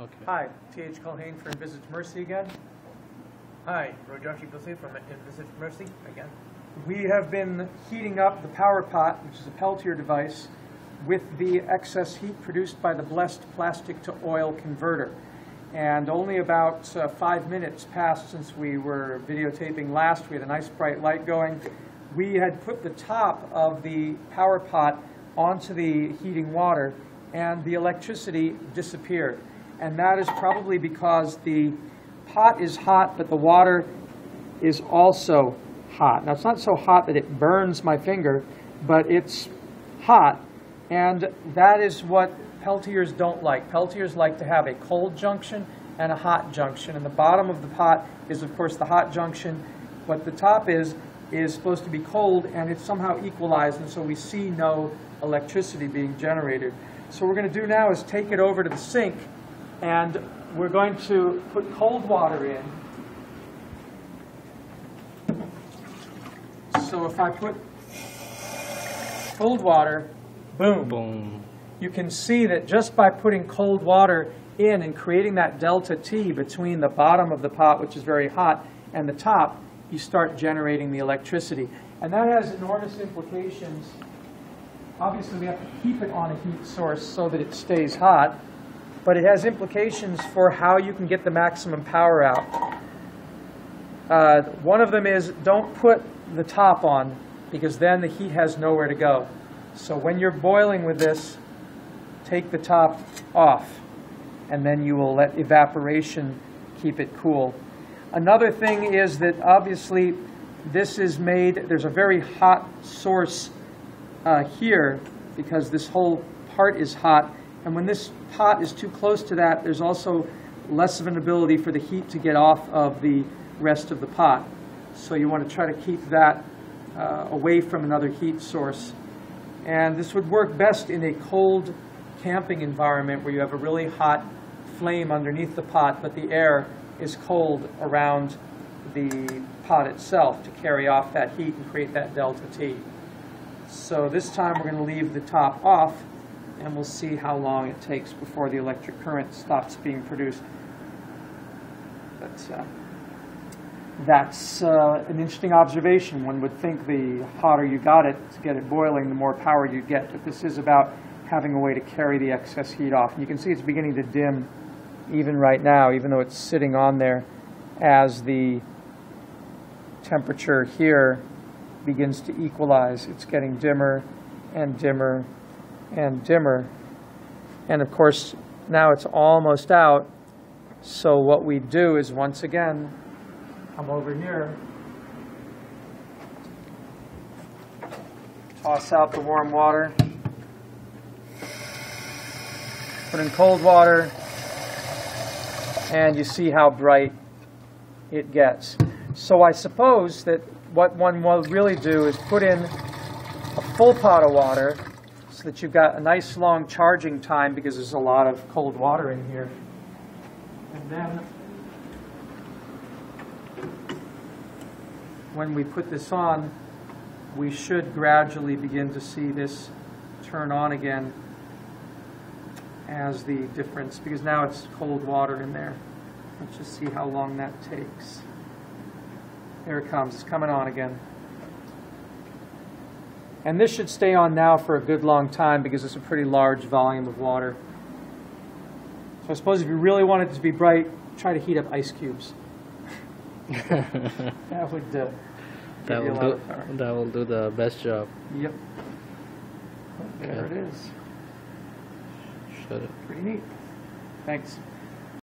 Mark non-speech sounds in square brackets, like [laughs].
Okay. Hi, T.H. Culhane for Envisage Mercy again. Hi, Rajarshi Bose from Envisage Mercy again. We have been heating up the power pot, which is a Peltier device, with the excess heat produced by the Blest plastic to oil converter. And only about uh, five minutes passed since we were videotaping last. We had a nice bright light going. We had put the top of the power pot onto the heating water, and the electricity disappeared. And that is probably because the pot is hot, but the water is also hot. Now, it's not so hot that it burns my finger, but it's hot, and that is what Peltiers don't like. Peltiers like to have a cold junction and a hot junction, and the bottom of the pot is, of course, the hot junction. What the top is, is supposed to be cold, and it's somehow equalized, and so we see no electricity being generated. So what we're going to do now is take it over to the sink, and we're going to put cold water in, So if I put cold water, boom, Boom. you can see that just by putting cold water in and creating that delta T between the bottom of the pot, which is very hot, and the top, you start generating the electricity. And that has enormous implications. Obviously, we have to keep it on a heat source so that it stays hot, but it has implications for how you can get the maximum power out. Uh, One of them is don't put the top on because then the heat has nowhere to go. So when you're boiling with this, take the top off and then you will let evaporation keep it cool. Another thing is that obviously this is made, there's a very hot source uh, here because this whole part is hot. And when this pot is too close to that, there's also less of an ability for the heat to get off of the rest of the pot. So you want to try to keep that uh, away from another heat source. And this would work best in a cold camping environment where you have a really hot flame underneath the pot, but the air is cold around the pot itself to carry off that heat and create that delta T. So this time we're going to leave the top off and we'll see how long it takes before the electric current stops being produced. But uh, that's uh, an interesting observation. One would think the hotter you got it to get it boiling, the more power you get. But this is about having a way to carry the excess heat off. And you can see it's beginning to dim even right now, even though it's sitting on there as the temperature here begins to equalize. It's getting dimmer and dimmer and dimmer. And of course, now it's almost out. So what we do is once again, come over here, toss out the warm water, put in cold water, and you see how bright it gets. So I suppose that what one will really do is put in a full pot of water so that you've got a nice long charging time because there's a lot of cold water in here. And then when we put this on, we should gradually begin to see this turn on again as the difference, because now it's cold water in there. Let's just see how long that takes. There it comes, it's coming on again. And this should stay on now for a good long time because it's a pretty large volume of water. So I suppose if you really want it to be bright, try to heat up ice cubes. [laughs] That would uh, That give you a will do. That will do the best job. Yep. There Okay. it is. Shut it. Pretty neat. Thanks.